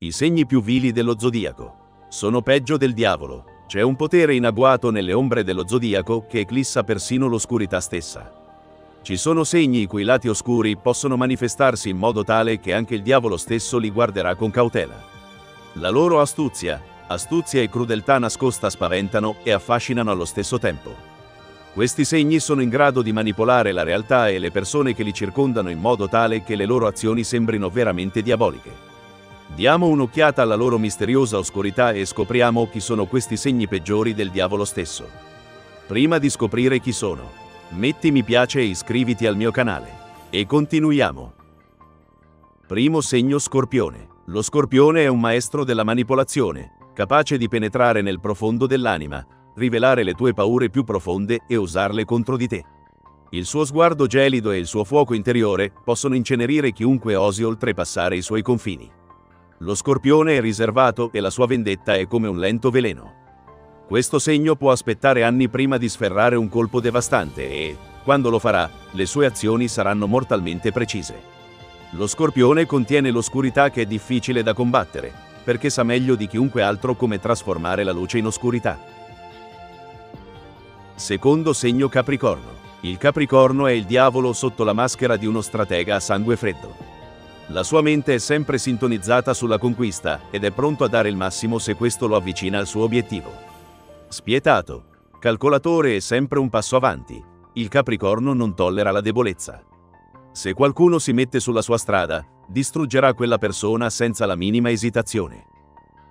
I segni più vili dello zodiaco. Sono peggio del diavolo. C'è un potere in agguato nelle ombre dello zodiaco che eclissa persino l'oscurità stessa. Ci sono segni i cui lati oscuri possono manifestarsi in modo tale che anche il diavolo stesso li guarderà con cautela. La loro astuzia, astuzia e crudeltà nascosta spaventano e affascinano allo stesso tempo. Questi segni sono in grado di manipolare la realtà e le persone che li circondano in modo tale che le loro azioni sembrino veramente diaboliche. Diamo un'occhiata alla loro misteriosa oscurità e scopriamo chi sono questi segni peggiori del diavolo stesso. Prima di scoprire chi sono, metti mi piace e iscriviti al mio canale. E continuiamo. Primo segno Scorpione. Lo Scorpione è un maestro della manipolazione, capace di penetrare nel profondo dell'anima, rivelare le tue paure più profonde e usarle contro di te. Il suo sguardo gelido e il suo fuoco interiore possono incenerire chiunque osi oltrepassare i suoi confini. Lo scorpione è riservato e la sua vendetta è come un lento veleno. Questo segno può aspettare anni prima di sferrare un colpo devastante e, quando lo farà, le sue azioni saranno mortalmente precise. Lo scorpione contiene l'oscurità che è difficile da combattere, perché sa meglio di chiunque altro come trasformare la luce in oscurità. Secondo segno Capricorno. Il Capricorno è il diavolo sotto la maschera di uno stratega a sangue freddo. La sua mente è sempre sintonizzata sulla conquista ed è pronto a dare il massimo se questo lo avvicina al suo obiettivo. Spietato, calcolatore e sempre un passo avanti, il Capricorno non tollera la debolezza. Se qualcuno si mette sulla sua strada, distruggerà quella persona senza la minima esitazione.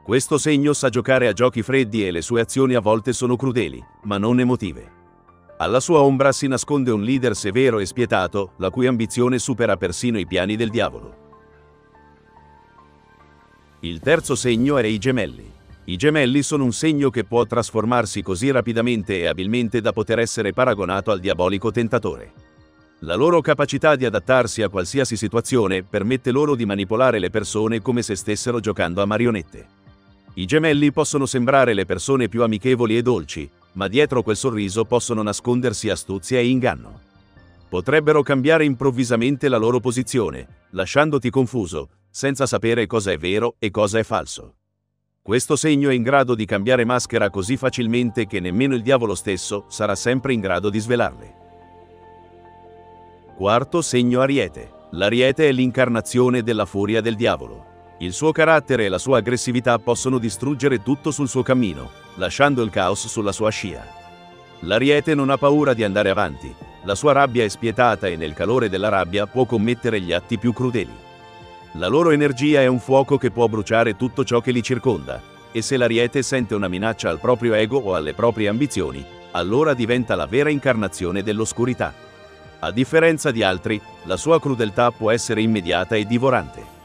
Questo segno sa giocare a giochi freddi e le sue azioni a volte sono crudeli, ma non emotive. Alla sua ombra si nasconde un leader severo e spietato, la cui ambizione supera persino i piani del diavolo. Il terzo segno è i gemelli. I gemelli sono un segno che può trasformarsi così rapidamente e abilmente da poter essere paragonato al diabolico tentatore. La loro capacità di adattarsi a qualsiasi situazione permette loro di manipolare le persone come se stessero giocando a marionette. I gemelli possono sembrare le persone più amichevoli e dolci, ma dietro quel sorriso possono nascondersi astuzia e inganno. Potrebbero cambiare improvvisamente la loro posizione, lasciandoti confuso, senza sapere cosa è vero e cosa è falso. Questo segno è in grado di cambiare maschera così facilmente che nemmeno il diavolo stesso sarà sempre in grado di svelarle. Quarto segno Ariete. L'Ariete è l'incarnazione della furia del diavolo. Il suo carattere e la sua aggressività possono distruggere tutto sul suo cammino, lasciando il caos sulla sua scia. L'Ariete non ha paura di andare avanti, la sua rabbia è spietata e nel calore della rabbia può commettere gli atti più crudeli. La loro energia è un fuoco che può bruciare tutto ciò che li circonda, e se l'ariete sente una minaccia al proprio ego o alle proprie ambizioni, allora diventa la vera incarnazione dell'oscurità. A differenza di altri, la sua crudeltà può essere immediata e divorante.